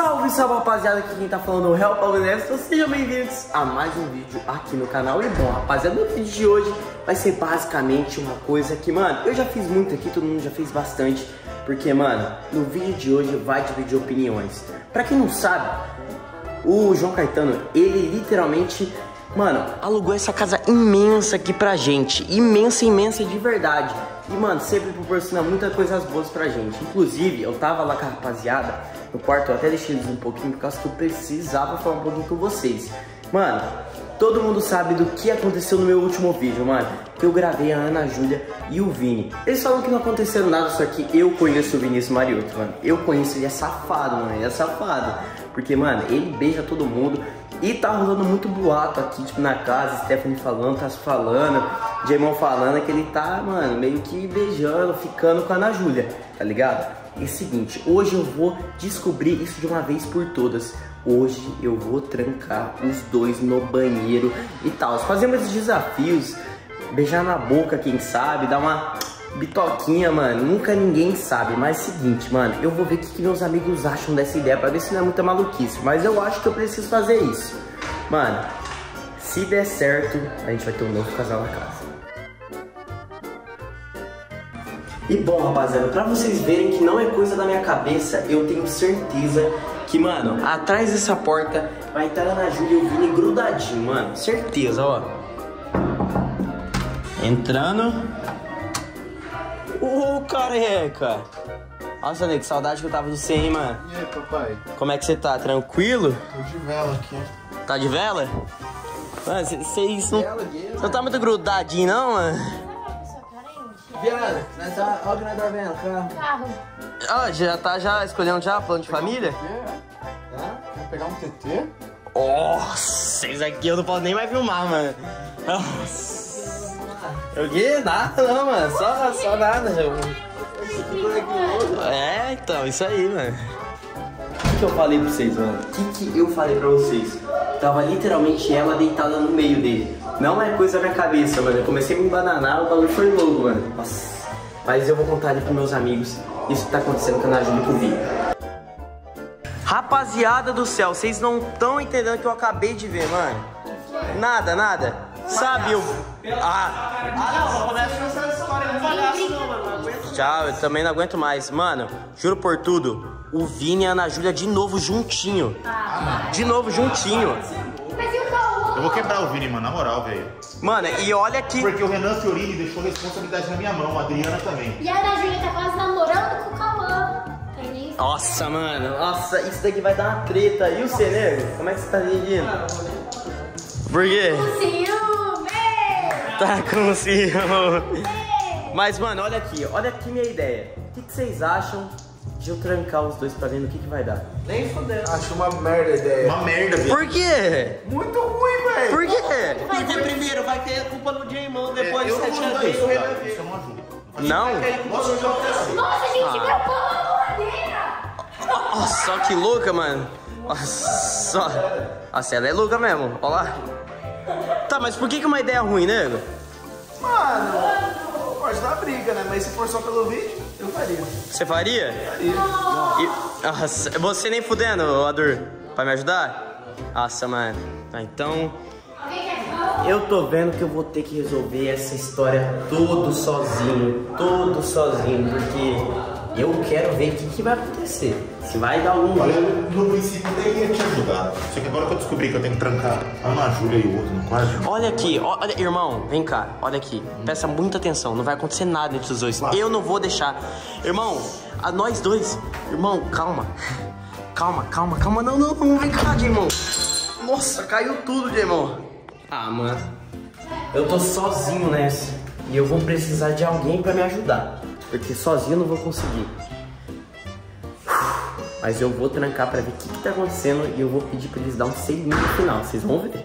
Salve, salve rapaziada, aqui quem tá falando é o Real Paulo Neves, então sejam bem-vindos a mais um vídeo aqui no canal. E bom, rapaziada, no vídeo de hoje vai ser basicamente uma coisa que, mano, eu já fiz muito aqui, todo mundo já fez bastante, porque, mano, no vídeo de hoje vai dividir opiniões. Pra quem não sabe, o João Caetano, ele literalmente, mano, alugou essa casa imensa aqui pra gente, imensa, imensa de verdade. E, mano, sempre proporciona muitas coisas boas pra gente. Inclusive, eu tava lá com a rapaziada no quarto, eu até deixei eles um pouquinho, por causa que eu precisava falar um pouquinho com vocês. Mano, todo mundo sabe do que aconteceu no meu último vídeo, mano. Que eu gravei a Ana Júlia e o Vini. Eles falam que não aconteceu nada, só que eu conheço o Vinícius Mariotto, mano. Eu conheço ele, é safado, mano, ele é safado. Porque, mano, ele beija todo mundo. E tá rolando muito boato aqui, tipo, na casa, Stephanie falando, tá falando, Jaimon falando que ele tá, mano, meio que beijando, ficando com a Ana Júlia, tá ligado? E seguinte, hoje eu vou descobrir isso de uma vez por todas. Hoje eu vou trancar os dois no banheiro e tal. Fazemos esses desafios, beijar na boca, quem sabe, dar uma bitoquinha, mano. Nunca ninguém sabe. Mas seguinte, mano, eu vou ver o que, que meus amigos acham dessa ideia pra ver se não é muita maluquice. Mas eu acho que eu preciso fazer isso. Mano, se der certo, a gente vai ter um novo casal na casa. E bom, rapaziada, pra vocês verem que não é coisa da minha cabeça, eu tenho certeza que, mano, atrás dessa porta vai estar a Ana Júlia e o Vini grudadinho, mano. Certeza, ó. Entrando. Ô, careca! Nossa, que saudade que eu tava do você, hein, mano? E aí, papai? Como é que você tá? Tranquilo? Tô de vela aqui. Tá de vela? Mano, vocês não, não tá muito grudadinho, não, mano? Viado, nós tá, olha o que nós tá vendo, carro. Carro. Ah, já tá já escolhendo já plano de família? Tá? Quer pegar um TT? Nossa, isso aqui eu não posso nem mais filmar, mano. Nossa. O quê? Nada não, mano. Só, só nada. É, então, isso aí, mano. O que eu falei pra vocês, mano? O que, que eu falei pra vocês? Tava literalmente ela deitada no meio dele. Não é coisa da minha cabeça, mano. Eu comecei a me embananar, o bagulho foi louco, mano. Nossa. Mas eu vou contar ali pros meus amigos isso que tá acontecendo com a e com o Vini. Rapaziada do céu, vocês não estão entendendo o que eu acabei de ver, mano. Nada, nada. Sabe, eu. Ah, Ah, não, não começa com essa história de palhaço, não, mano. Tchau, eu também não aguento mais. Mano, juro por tudo, o Vini e a Ana Júlia de novo juntinho. De novo juntinho. Eu vou quebrar o Vini, mano, na moral, velho. Mano, e olha que. Porque o Renan Fiorini deixou responsabilidade na minha mão, a Adriana também. E a Ana Júlia tá quase namorando com o Cauã. Nossa, mano, nossa, isso daqui vai dar uma treta. E o você, nego? Como é que você tá dirigindo? Por quê? Ciúme! Tá com ciúme. Mas, mano, olha aqui, olha aqui minha ideia. O que, que vocês acham de eu trancar os dois pra ver no que, que vai dar? Nem fudeu. Acho uma merda a ideia. Uma merda, velho. Por quê? Muito ruim, velho. Por quê? Porque primeiro vai ter a culpa no Jaimão, depois eu sete a dois. isso, cara. Isso não ajuda. Não? Nossa, gente, Ah. meu pão na geladeira! Nossa, que louca, mano. Nossa. Nossa, ela é louca mesmo. Olha lá. Tá, mas por que, que uma ideia ruim, nego? Mano, pode dar briga, né? Mas se for só pelo vídeo, eu faria. Você faria? E- Nossa, você nem fudendo, Adur, pra me ajudar? Nossa, mano. Tá, então. Eu tô vendo que eu vou ter que resolver essa história todo sozinho. Todo sozinho, porque eu quero ver o que, que vai acontecer. Se vai dar algum Olha, no princípio eu nem ia te ajudar. Só que agora que eu descobri que eu tenho que trancar a Ana Júlia e o outro no quarto. Olha aqui, olha, irmão, vem cá, olha aqui. Presta muita atenção, não vai acontecer nada entre os dois. Claro. Eu não vou deixar. Irmão, a nós dois. Irmão, calma. Calma, calma, calma. Não, não, não, vem cá, irmão. Nossa, caiu tudo, irmão. Ah, mano. Eu tô sozinho nessa. E eu vou precisar de alguém pra me ajudar. Porque sozinho eu não vou conseguir. Mas eu vou trancar pra ver o que, que tá acontecendo e eu vou pedir pra eles dar um selinho no final. Vocês vão ver.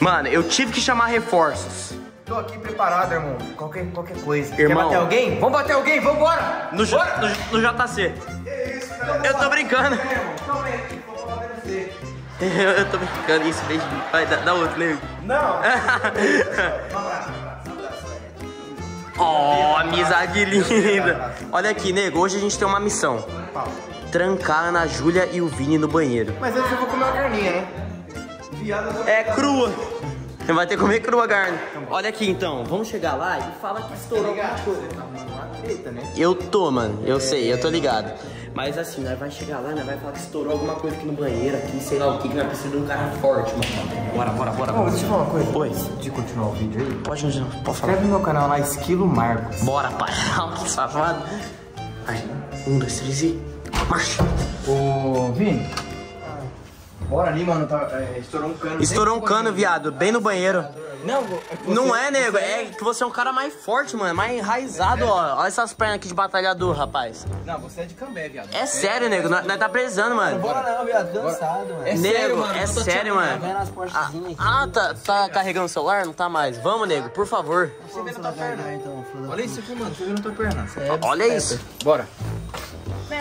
Mano, eu tive que chamar reforços. Tô aqui preparado, irmão. Qualquer, qualquer coisa. Irmão. Quer bater alguém? Vamos bater alguém, vambora! No, no, no JC. Eu tô brincando. Calma aí, vou bater você. Eu, eu tô brincando. Isso, beijo. Vai, dá, dá outro, nego. Não! Oh, amizade linda. Olha aqui, nego. Hoje a gente tem uma missão. trancar a Ana Júlia e o Vini no banheiro. Mas antes eu vou comer uma carninha, né? É crua. Você vai ter que comer crua a carne. Olha aqui então, vamos chegar lá e fala que estourou alguma coisa. Eu tô, mano, eu sei, eu tô ligado. Mas assim, nós vai chegar lá, nós vai falar que estourou alguma coisa aqui no banheiro, aqui, sei lá o que, que nós precisamos de um cara forte, mano. Bora, bora, bora. Ô, deixa eu falar uma coisa. Oi. De continuar o vídeo aí. Pode, pode falar. Inscreve no meu canal lá, Esquilo Marcos. Bora, pai. que safado. Vai, um, dois, três e. Marcha. Ô, Vini. Bora ali, mano. Tá, é, estourou um cano. Estourou um cano, viado, bem no banheiro. Não, é que Não você- é, nego, você- é que você é um cara mais forte, mano, mais enraizado, ó. Olha essas pernas aqui de batalhador, rapaz. Não, você é de cambé, viado. É sério, nego, nós, nós tá precisando, mano. não, viado. Cansado, mano. É nego, sério, mano. é sério, mano. Ah, aqui. ah, tá, tá carregando o celular? Não tá mais. Vamos, nego, por favor. Você vê na tua perna. Olha isso aqui, mano. Você vê na tua perna. Olha isso. Bora.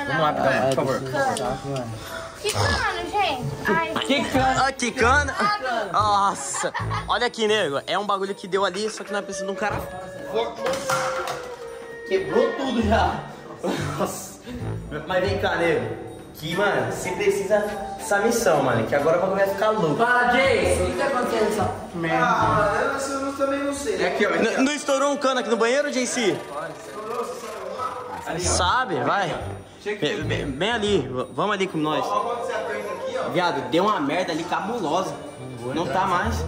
Vamos lá, por favor. Que cano, gente? Ai, Que cana. Ah, que cana. Nossa. Olha aqui, nego. É um bagulho que deu ali, só que nós precisamos de um cara. Quebrou tudo já. Nossa. Mas vem cá, nego. Que, mano, você precisa dessa missão, mano. Que agora o bagulho vai ficar louco. Fala, Jace, o que tá acontecendo nessa merda? Ah, eu, também não sei. É aqui, ó. N- Não estourou um cano aqui no banheiro, JC? Sabe? Vai. Bem, bem- bem ali, vamos ali com nós. Viado, deu uma merda ali cabulosa. Não tá mais.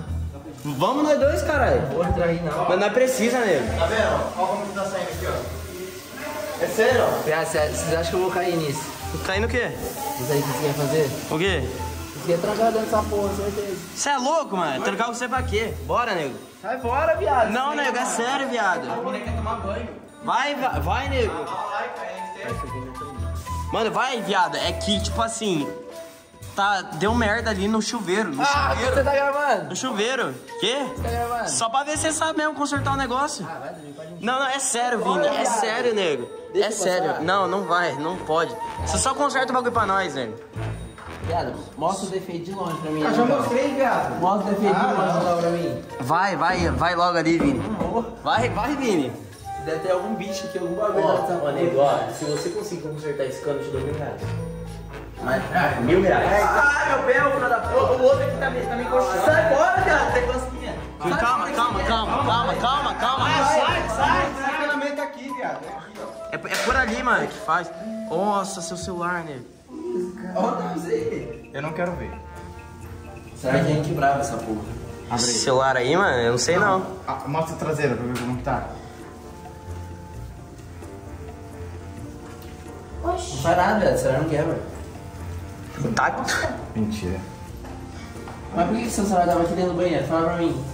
Vamos nós dois, caralho. Vou entrar aí, não. Mas nós precisa, nego. Tá vendo? Olha como que tá saindo aqui, ó. É sério? Viado, Vocês acham que eu vou cair nisso? Caindo o quê? Isso aí que vocês querem fazer? O quê? Vocês querem trancar dentro dessa porra, certeza. Você é louco, mano? Trancar você pra quê? Bora, nego. Sai fora, viado. Não, nego, é sério, viado. Vai, vai, vai, nego. Mano, vai, viado. É que, tipo assim, tá, deu merda ali no chuveiro. No Ah, chuveiro. você tá gravando? No chuveiro. Quê? Tá gravando? Só pra ver se você sabe mesmo consertar o negócio. Ah, vai pode ir. Não, não, é sério, Vini. É sério, nego. Deixa É sério. passar. Não, não vai, não pode. Você só conserta o bagulho pra nós, nego. Viado, mostra o defeito de longe pra mim. Eu aí, já mostrei, viado. Mostra o defeito Ah, de longe lá pra mim. Vai, vai, vai logo ali, Vini. Vai, vai, Vini. Deve ter algum bicho aqui, algum bagulho Ó, porra. nego, ó, se você conseguir consertar esse cano, eu te dou mil reais. Mas, mil reais. Ai, meu pé, filho da puta. O outro aqui tá me, tá me encostando. Sai fora, viado. Tem cosquinha. Calma, calma, calma, calma, calma, calma. Sai, sai. Esse filamento aqui, viado. É. É, é por ali, mano, que faz. Nossa, seu celular, nego. Olha aí. Eu não quero ver. Será que a gente brava essa porra? Esse celular aí, mano, eu não sei não. Ah, mostra a traseira pra ver como que tá. Não oxi. faz nada. Será que não quebra? Intacto. Mentira. Mas por que seu celular tava aqui dentro do banheiro? Fala pra mim.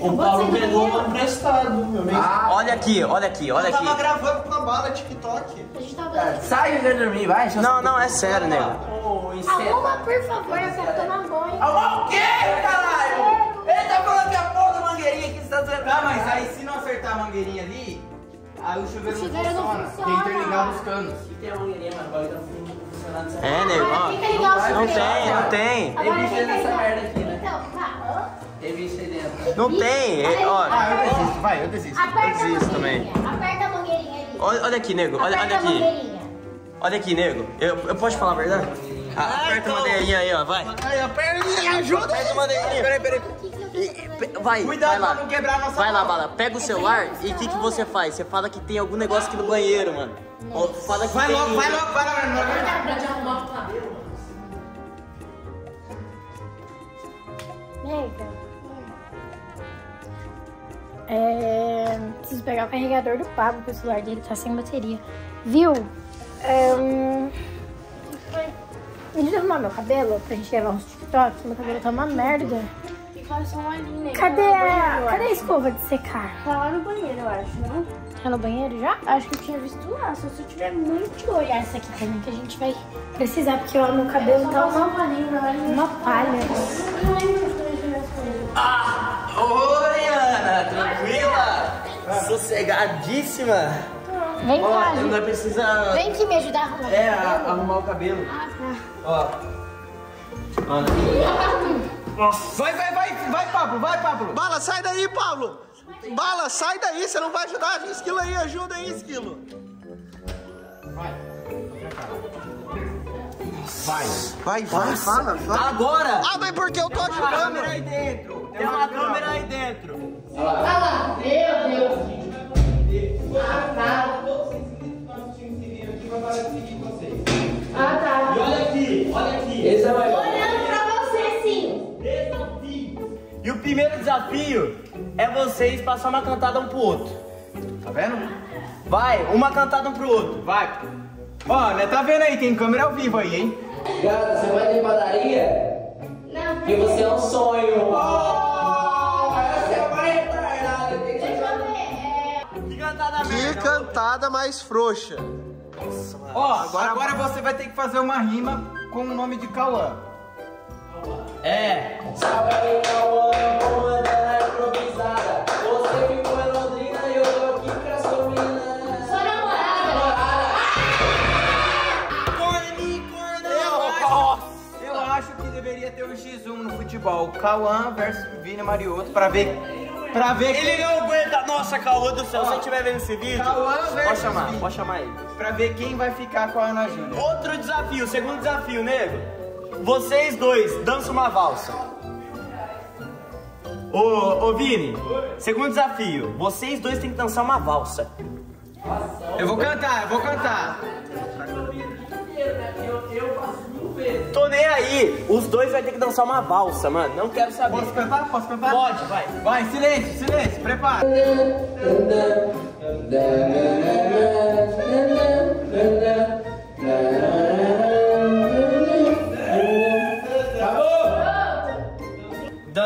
O vou Paulo pegou banheiro. emprestado, meu amigo. Olha aqui, olha aqui, olha Eu tava aqui. gravando com a bala TikTok. A gente tá Cara, vendo. Sai e vai dormir, vai. Não, não, é sério, nego. Inseto. Arruma, por favor, eu quero tomar banho. Arrumar o quê, caralho? Ele tá falando que a porra da mangueirinha aqui está zoando. Tá, mas aí se não acertar a mangueirinha ali, aí o chuveiro O não chuveiro não funciona. funciona. Tem que interligar os canos. Aqui tem a mangueirinha. O bagulho tá funcionando. É, nego, Agora ó. Não tem, não tem. Agora Tem bicho nessa merda aqui, né? Então, tá. Tem bicho aí dentro. Não tem, é, ó. Ah, eu desisto, vai, eu desisto. Aperta a desisto também. mangueirinha. Aperta a mangueirinha ali. Olha, olha aqui, nego, olha, Aperta aqui. mangueirinha. Olha aqui, nego. Eu, eu posso falar a verdade? Ah, aperta a madeirinha aí, ó, vai. Ai, a perninha, ajuda! Aperta a madeirinha. Peraí, peraí. O eu Vai, Cuidado vai lá. pra não quebrar a nossa Vai lá, mão. Bala. Pega o celular e o que, que você faz? Você fala que tem algum negócio aqui no banheiro, mano. Ó, Fala que Vai tem... logo, vai logo, vai logo. vai logo. Nega. É, preciso pegar o carregador do Pablo, porque o celular dele tá sem bateria. Viu? É, hum, a gente arrumar meu cabelo pra gente gravar uns TikToks. Meu cabelo tá uma merda. Só ali, né? Cadê a, cadê a escova de secar? Tá lá no banheiro, eu acho, não? Tá no banheiro já? Acho que eu tinha visto lá, só se eu tiver muito de olho. Olhar essa aqui também que a gente vai precisar, porque ó, meu cabelo tá uma, uma palha. Não lembro coisas. Oi, Ana, tranquila? Sossegadíssima? Vem Ó, cá, não precisa... Vem aqui me ajudar a arrumar. É, a- arrumar o cabelo. Ah, tá. Ó. Ana, Vai, vai, vai, vai, Pablo, vai, Pablo. Bala, sai daí, Pablo! Bala, sai daí, você não vai ajudar. Esquilo aí, ajuda aí, Esquilo. Vai. Vai, vai, fala, fala. Agora! Ah, mas porque eu tô ajudando. aí dentro! Tem uma câmera aí dentro! Ah, tá. Olha aqui, olha aqui! Esse é o E o primeiro desafio é vocês passar uma cantada um pro outro. Tá vendo? Vai, uma cantada um pro outro. Vai. Ó, né, tá vendo aí? Tem câmera ao vivo aí, hein? Gata, você vai ter padaria? Não. Porque você é um sonho. Que cantada Que merda! cantada mais frouxa. Ó, agora, agora você vai ter que fazer uma rima com o nome de Cauã. É! Salve aí, Cauã, comandante improvisada. Você ficou em Londrina e eu tô aqui com a sua menina. Sou namorada. Eu, eu acho que deveria ter um X1 no futebol. Cauã versus Vini Mariotto pra ver. Pra ver Ele quem, não aguenta! Nossa, Cauã do céu, se você estiver vendo esse vídeo, Cauã versus pode chamar, Vini. pode chamar ele. pra ver quem vai ficar com a Ana Júlia. Outro desafio, segundo desafio, nego. Vocês dois dançam uma valsa. Ô, ô Vini, segundo desafio, vocês dois têm que dançar uma valsa. Eu vou cantar, eu vou cantar. Tô nem aí, os dois vai ter que dançar uma valsa, mano. Não quero saber. Posso cantar? Posso cantar? Pode, vai. Vai, silêncio, silêncio, prepara.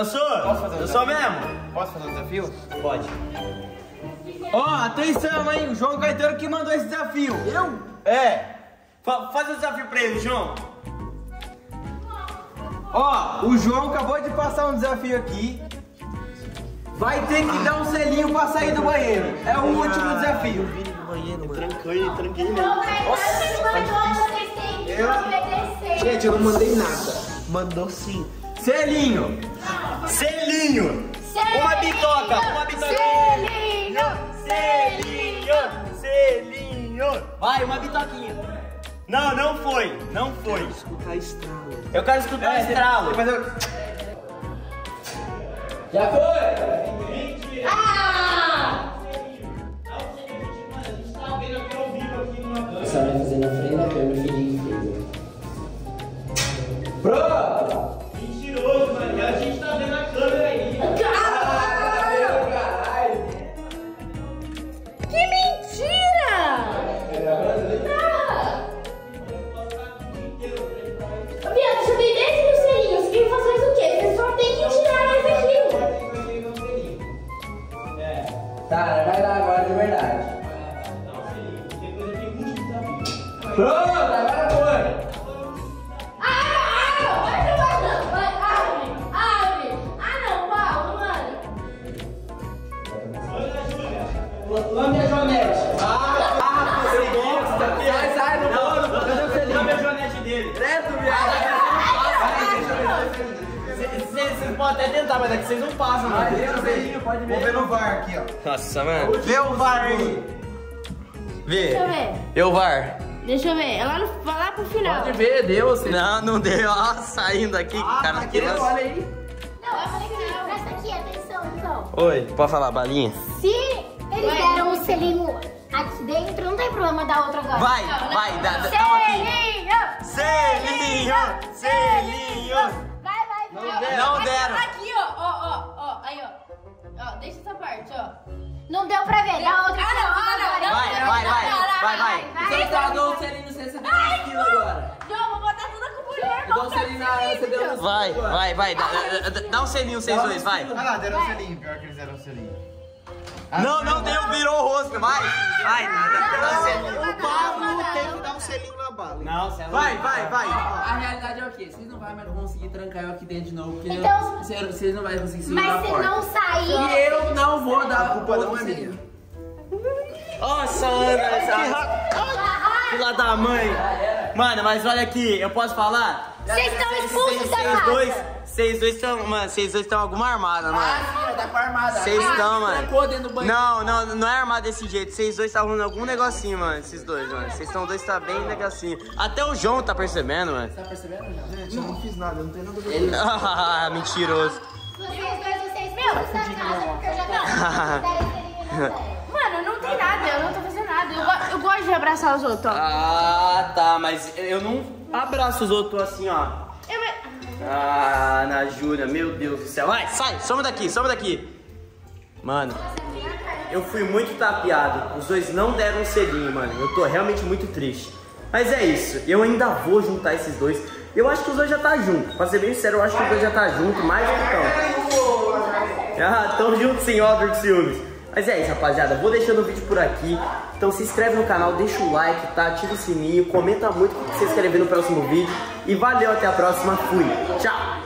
Dançou? Posso fazer um Dançou desafio? mesmo? Posso fazer um desafio? Pode. Ó, atenção, hein? O João Caetano que mandou esse desafio. Eu? É. Fa- faz o desafio pra ele, João. Ó, o João acabou de passar um desafio aqui. Vai ter que dar um selinho pra sair do banheiro. É o último desafio. Tranquei, tranquei, que obedecer. Gente, eu não mandei nada. Mandou sim. Selinho. Selinho. Selinho, Uma bitoca, uma bitoca. Selinho, Selinho, selinho. Vai, uma bitoquinha. Não, não foi, não foi. Tá estralo. Eu quero escutar o estralo. Eu... Já foi? Dele? Credo, Vocês podem até tentar, mas daqui vocês não passam, mano. Pode ver. Vou ver no VAR aqui, ó. Nossa, mano. Vê o VAR aí. Vê. Deixa eu ver. Vê o VAR. Deixa eu ver. É lá, no, vai lá pro final. ver, deu. Não, não deu. Ó, saindo aqui, cara. Que lance. Olha aí. Não, eu falei que não. Presta aqui, atenção, então. Oi, pode falar, balinha? Se eles deram um selinho aqui dentro, não tem problema dar outro agora. Vai, vai, dá, dá dá um aqui. Selinho! Selinho, selinho. Vai, vai, vai. Não Aqui, deram. Aqui, ó, ó, ó, ó. Aí, ó. Ó, deixa essa parte, ó. Não deu pra ver, dá outra. Ah, não, ah, não, não. Vai, vai, vai, vai, vai. Você estragou o selinho, você recebeu um quilo agora. Não, vou botar tudo com mulher. Igual o selinho na recebeu no Vai, vai, vai. Dá, dá- dá um selinho, vocês dois, vai. Olha lá, deram um selinho. Pior que eles deram um selinho. Não, não deu, virou o rosto. Vai, vai. Um selinho. O Pablo tem que dar um selinho na bala. Não, você é Vai, vai, vai. A realidade é o quê? Vocês não vão mais conseguir trancar eu aqui dentro de novo, porque Então- eu- vocês vocês não vão conseguir segurar Mas se porta. não sair. E eu não vou dar A culpa não é minha. Nossa, Ana, essa... Filha da mãe. Mano, mas olha aqui, eu posso falar? Vocês estão expulsos da Vocês dois, casa. vocês dois estão, mano, vocês dois estão alguma armada, mano. Ah, filha, tá com a armada. Vocês Ah, estão, mano. do banheiro. Não, não, não é armado desse jeito. Vocês dois estavam arrumando algum negocinho, mano. Esses dois, mano. Vocês estão dois tá bem negocinho. Até o João tá percebendo, mano. Tá percebendo, já? Gente, eu não fiz nada, eu não tenho nada a ver com isso. Ah, mentiroso. Vocês dois, vocês expulsos da casa porque eu já não. Mano, não tem nada, eu não tô fazendo nada. Eu, go- eu gosto de abraçar os outros, ó. Ah, tá, mas eu não abraço os outros assim, ó. Eu me- Ah, Ana Júlia, meu Deus do céu. Vai, sai, some daqui, some daqui. Mano, eu fui muito tapeado. Os dois não deram um selinho, mano. Eu tô realmente muito triste. Mas é isso, eu ainda vou juntar esses dois. Eu acho que os dois já tá junto. Pra ser bem sincero, eu acho que os dois já tá junto, mais do que estão. Ah, tão juntos sim, ó, Dirk Silves. Mas é isso, rapaziada. Vou deixando o vídeo por aqui. Então se inscreve no canal, deixa o like, tá? Ativa o sininho, comenta muito o que vocês querem ver no próximo vídeo. E valeu, até a próxima. Fui. Tchau.